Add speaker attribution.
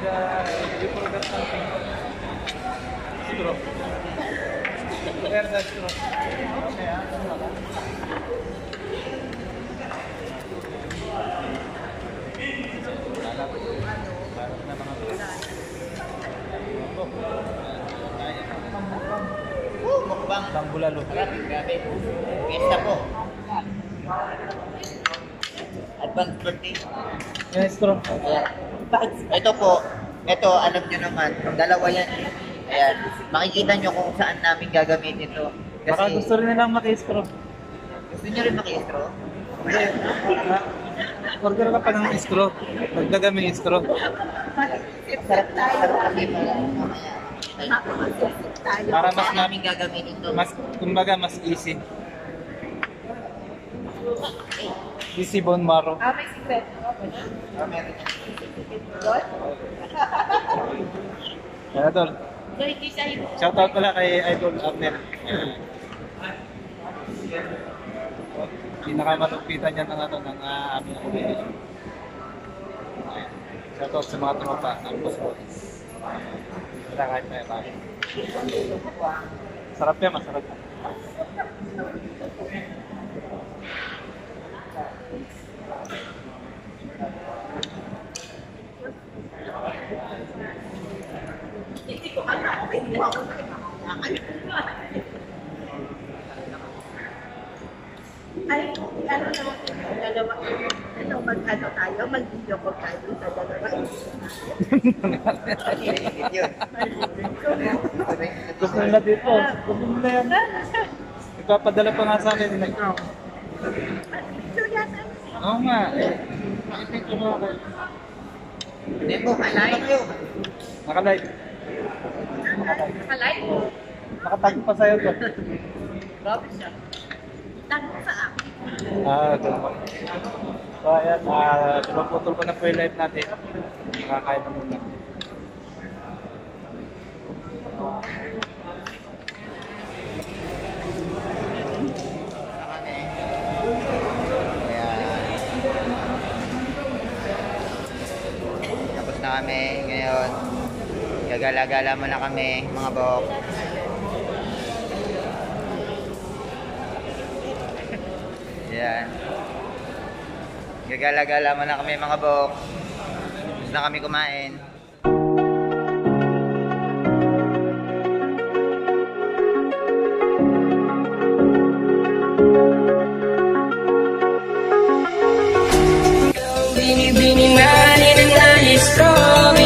Speaker 1: You forgot something. Straw. Where's the straw? Okay, ah. Parang na mga
Speaker 2: Woo, mukbang.
Speaker 1: Tambulalo.
Speaker 2: Grabe, grabe. Fiesta po. Advance birthday.
Speaker 1: Yes.
Speaker 2: Ayan. Ito po, ito alam nyo naman, dalawa yan eh. Ayan, makikita nyo kung saan namin gagamitin ito.
Speaker 1: Baka
Speaker 2: Kasi
Speaker 1: gusto rin nilang maki-straw.
Speaker 2: gusto nyo rin maki-straw?
Speaker 1: Hindi. Order ka pa ng mo yung straw.
Speaker 2: Sarap na sarap. Mamaya.
Speaker 1: Para mas
Speaker 2: namin gagamitin ito?
Speaker 1: mas kumbaga mas easy. Easy bone marrow.
Speaker 3: Ah, may secret.
Speaker 2: Ah, meron yan.
Speaker 3: Doon?
Speaker 1: Kaya tol.
Speaker 3: Doon, hindi siya yung...
Speaker 1: Shoutout pala kay Idol Abner. Pinakamalupitan niya ng ano ng uh, aming kumain. Shoutout sa mga tropa ng Boss Boys. Wala kahit may bakit. Sarap yan, masarap.
Speaker 3: Ay, ano natin, dalawa. Ano, mag-ano tayo, mag-video call tayo sa dalawa.
Speaker 1: Gusto nila dito. Gusto nila yan. Ipapadala pa nga sa akin. Oo nga. Ipicture mo ako.
Speaker 2: Demo, kain kayo.
Speaker 1: Nakalive.
Speaker 3: Nakalive.
Speaker 1: Nakatag pa sa'yo to.
Speaker 3: Grabe siya. Tanong sa akin.
Speaker 1: Ah, ito naman. So, ayan. Ah, pinaputol ko na po yung live natin. Nakakain na muna.
Speaker 2: Kami ngayon. Gagala-gala muna kami, mga bok. Yan. Gagala-gala muna kami, mga bok. Tapos na kami kumain.
Speaker 4: Bini bini nani nani strong